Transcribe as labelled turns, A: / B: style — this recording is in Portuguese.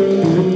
A: Música